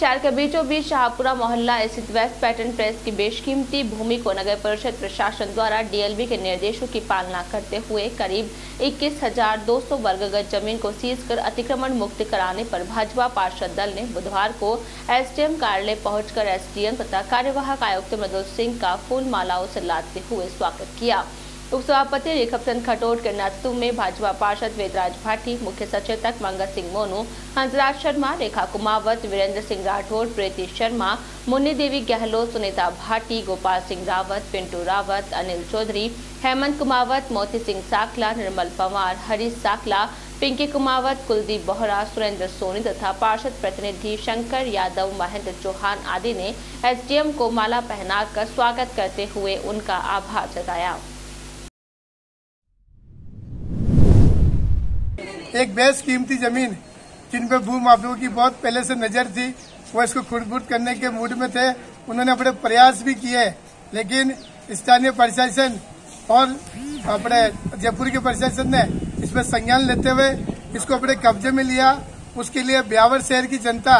शहर के बीचों बीच शाहपुरा मोहल्ला स्थित वेस्ट पैटर्न प्रेस की बेशकीमती भूमि को नगर परिषद प्रशासन द्वारा डीएलबी के निर्देशों की पालना करते हुए करीब इक्कीस हज़ार दो सौ वर्ग गज ज़मीन को सीज कर अतिक्रमण मुक्त कराने पर भाजपा पार्षद दल ने बुधवार को एसडीएम कार्यालय पहुंचकर एसडीएम तथा कार्यवाहक आयुक्त मृदुल सिंह का फूल मालाओं से लादते हुए स्वागत किया। उपसभापति चंद खटोट के नेतृत्व में भाजपा पार्षद वेदराज भाटी, मुख्य सचेतक मंगल सिंह मोनू, हंसराज शर्मा, रेखा कुमावत, वीरेंद्र सिंह राठौर, प्रीति शर्मा, मुन्नी देवी गहलोत, सुनीता भाटी, गोपाल सिंह रावत, पिंटू रावत, अनिल चौधरी, हेमंत कुमावत, मोती सिंह साकला, निर्मल पवार, हरीश साकला, पिंकी कुमावत, कुलदीप बोहरा, सुरेंद्र सोनी तथा पार्षद प्रतिनिधि शंकर यादव, महेंद्र चौहान आदि ने एसडीएम को माला पहनाकर स्वागत करते हुए उनका आभार जताया। एक बेस कीमती ज़मीन जिन पे भू माफियों की बहुत पहले से नज़र थी, वो इसको खुदबुद करने के मूड में थे। उन्होंने अपने प्रयास भी किए, लेकिन स्थानीय प्रशासन और अपने जयपुर के प्रशासन ने इसमें संज्ञान लेते हुए इसको अपने कब्जे में लिया। उसके लिए ब्यावर शहर की जनता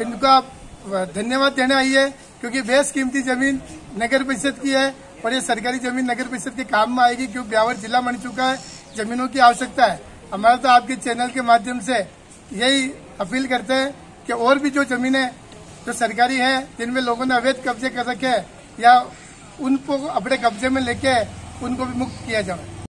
इनका धन्यवाद देने आई है, क्योंकि बेस कीमती ज़मीन नगर परिषद की है और ये सरकारी ज़मीन नगर परिषद के काम में आएगी, क्योंकि ब्यावर जिला बन चुका है। जमीनों की आवश्यकता है। हमारा तो आपके चैनल के माध्यम से यही अपील करते हैं कि और भी जो जमीनें जो सरकारी है, जिनमें लोगों ने अवैध कब्जे कर रखे हैं या उनको अपने कब्जे में लेके उनको भी मुक्त किया जाए।